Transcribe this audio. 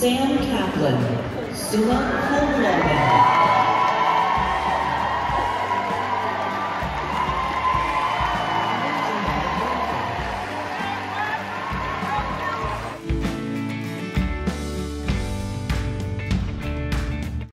Sam Kaplan, summa cum.